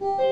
Yay!